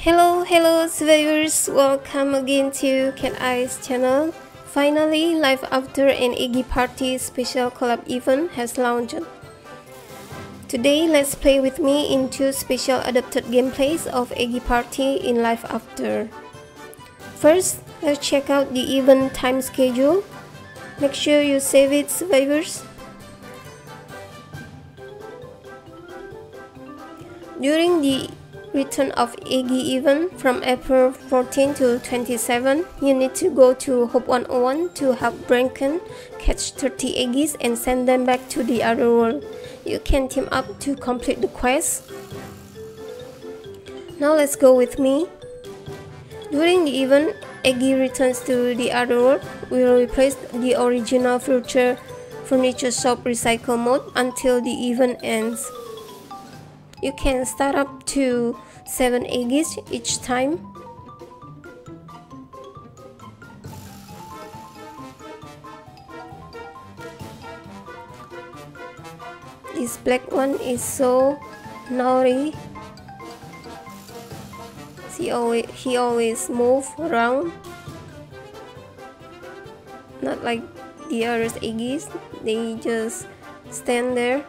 Hello, hello survivors, welcome again to Cat Eyes channel. Finally, life after an Eggy Party special collab event has launched. Today, let's play with me in two special adapted gameplays of Eggy Party in Life After. First, let's check out the event time schedule. Make sure you save it, survivors. During the return of Eggy event from April 14 to 27, you need to go to Hope 101 to help Branken catch 30 Eggies and send them back to the other world. You can team up to complete the quest. Now let's go with me. During the event, Eggy returns to the other world. We will replace the original future furniture shop recycle mode until the event ends. You can start up to 7 eggs each time. This black one is so naughty. He always, he always move around. Not like the other eggies, they just stand there.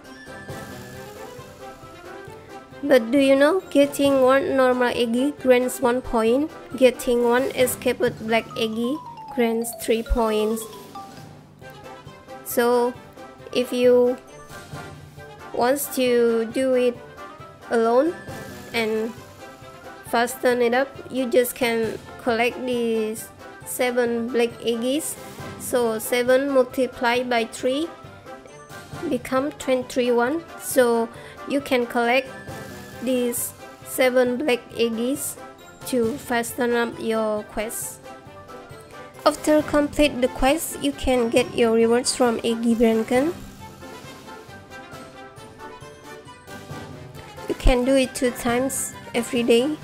But do you know, getting one normal eggy grants 1 point, getting one escaped black eggy grants 3 points. So, if you want to do it alone and fasten it up, you just can collect these 7 black eggies. So 7 multiplied by 3 become 21. So you can collect these 7 black eggs to fasten up your quest. After complete the quest, you can get your rewards from Eggy Branken. You can do it two times every day.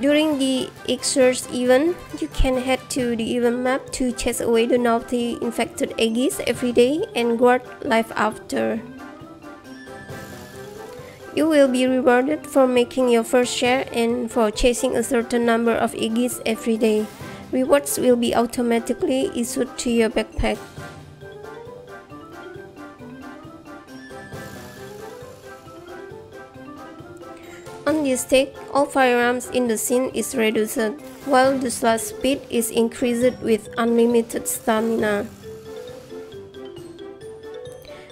During the Exorcist event, you can head to the event map to chase away the naughty infected eggies every day and guard life after. You will be rewarded for making your first share and for chasing a certain number of eggies every day. Rewards will be automatically issued to your backpack. On this take, all firearms in the scene is reduced, while the slash speed is increased with unlimited stamina.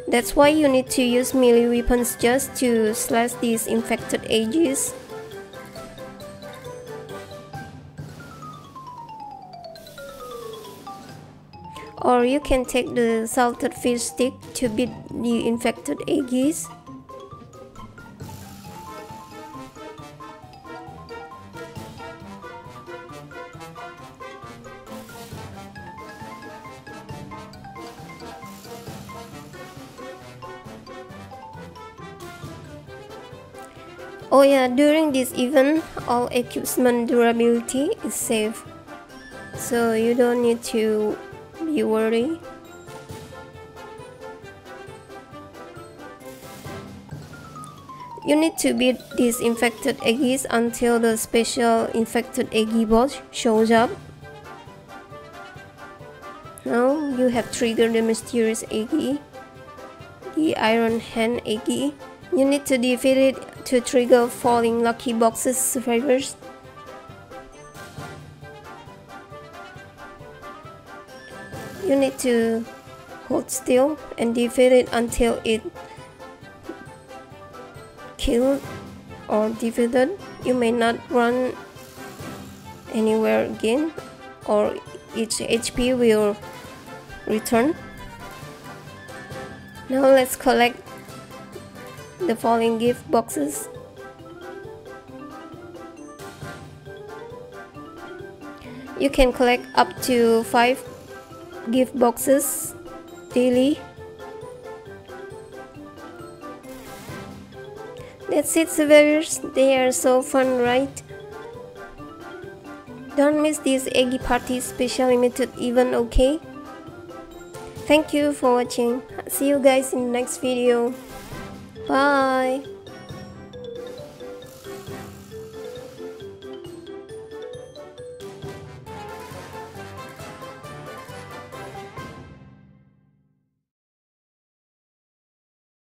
That's why you need to use melee weapons just to slash these infected eggies. Or you can take the salted fish stick to beat the infected eggies. Oh yeah, during this event, all equipment durability is safe. So you don't need to be worried. You need to beat these infected eggies until the special infected eggy boss shows up. Now you have triggered the mysterious eggy, the iron hand eggy. You need to defeat it to trigger falling lucky boxes survivors. You need to hold still and defeat it until it killed or defeated. You may not run anywhere again or each HP will return. Now let's collect the falling gift boxes. You can collect up to 5 gift boxes daily. That's it survivors, they are so fun right? Don't miss this Eggy Party special limited event okay? Thank you for watching. See you guys in the next video. Bye.